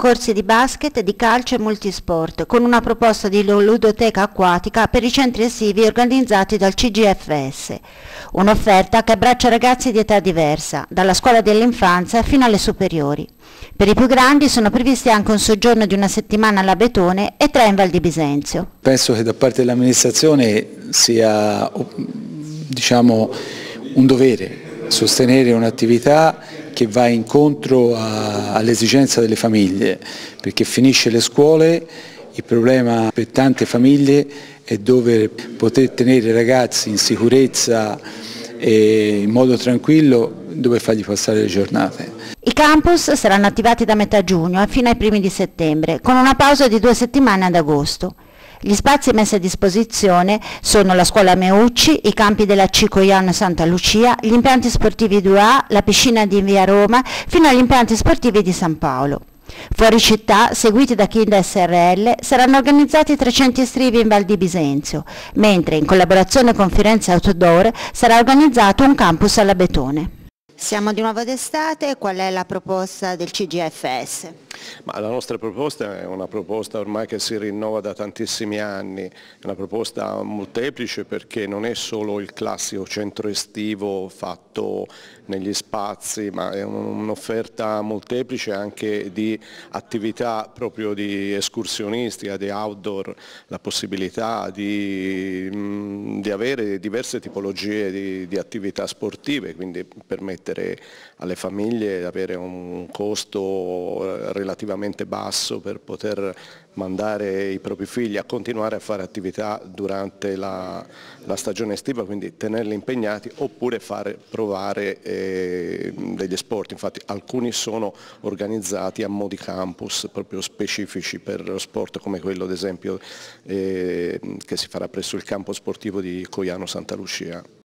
corsi di basket, di calcio e multisport, con una proposta di ludoteca acquatica per i centri estivi organizzati dal CGFS. Un'offerta che abbraccia ragazzi di età diversa, dalla scuola dell'infanzia fino alle superiori. Per i più grandi sono previsti anche un soggiorno di una settimana alla Betone e tre in Val di Bisenzio. Penso che da parte dell'amministrazione sia diciamo, un dovere sostenere un'attività che va incontro all'esigenza delle famiglie, perché finisce le scuole, il problema per tante famiglie è dove poter tenere i ragazzi in sicurezza e in modo tranquillo dove fargli passare le giornate. I campus saranno attivati da metà giugno fino ai primi di settembre, con una pausa di due settimane ad agosto. Gli spazi messi a disposizione sono la scuola Meucci, i campi della Cicoiano Santa Lucia, gli impianti sportivi 2A, la piscina di Via Roma, fino agli impianti sportivi di San Paolo. Fuori città, seguiti da Kinda SRL, saranno organizzati 300 strivi in Val di Bisenzio, mentre in collaborazione con Firenze Outdoor sarà organizzato un campus alla Betone. Siamo di nuovo d'estate, qual è la proposta del CGFS? Ma la nostra proposta è una proposta ormai che si rinnova da tantissimi anni, è una proposta molteplice perché non è solo il classico centro estivo fatto negli spazi, ma è un'offerta molteplice anche di attività proprio di escursionistica, di outdoor, la possibilità di, mm, di avere diverse tipologie di, di attività sportive, quindi permettere alle famiglie di avere un costo relativamente basso per poter mandare i propri figli a continuare a fare attività durante la, la stagione estiva, quindi tenerli impegnati oppure fare provare eh, degli sport. Infatti alcuni sono organizzati a modi campus proprio specifici per lo sport come quello ad esempio eh, che si farà presso il campo sportivo di Coiano Santa Lucia.